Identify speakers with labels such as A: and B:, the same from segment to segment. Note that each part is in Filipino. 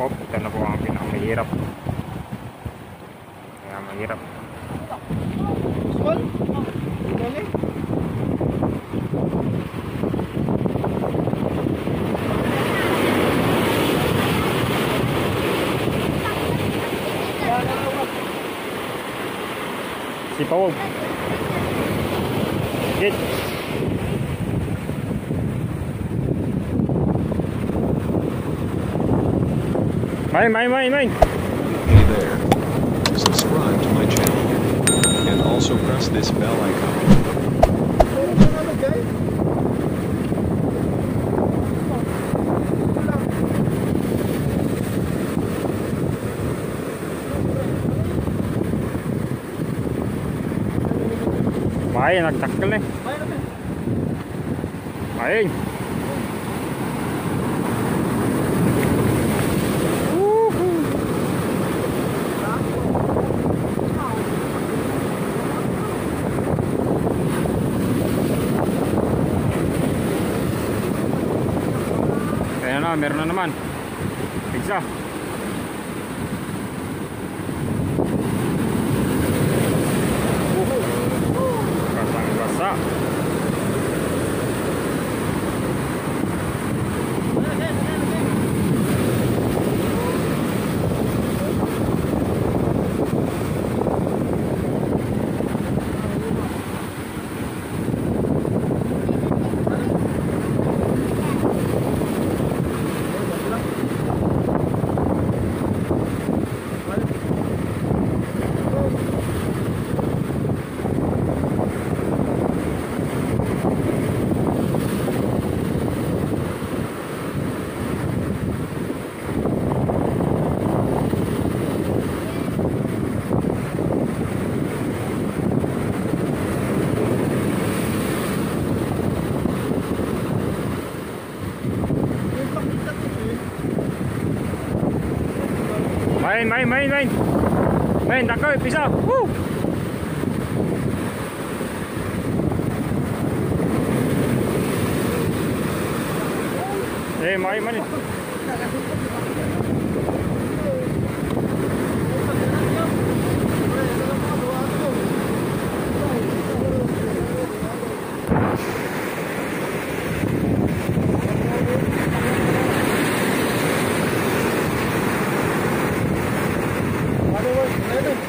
A: off
B: ito na po ang pinakamahirap kaya mahirap.
A: Si Pawog Good. Main, main, main, main.
C: Hey there. Subscribe to my channel. And also press this bell icon.
A: Main, nagtakal na eh. Main. Ah, meron na naman. pizza Basang-basa. Main, main, main, main. Main, d'accord, et puis ça. Wouh Ei, main, main.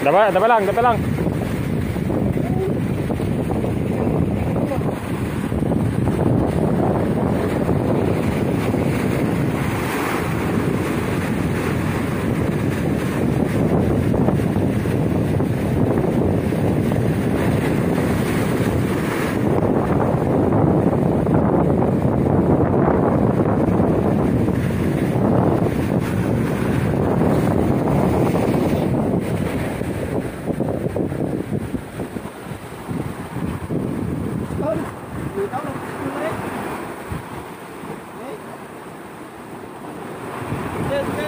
A: Daba, daba lang, daba lang.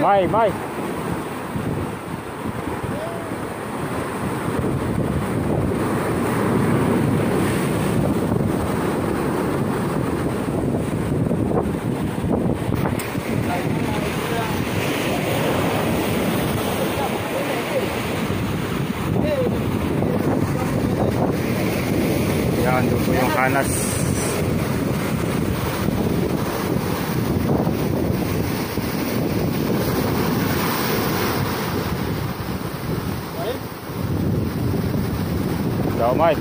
A: Mai, mai. Yan, doon yung kanas.
B: How much?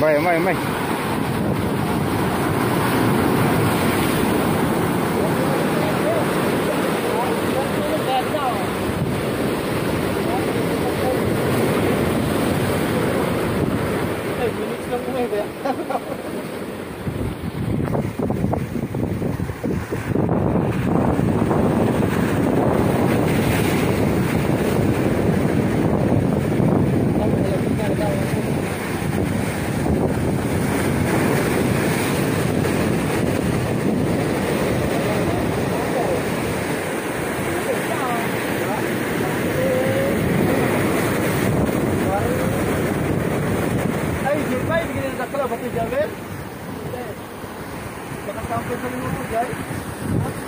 B: Vai, vai, vai. depois ele não puder.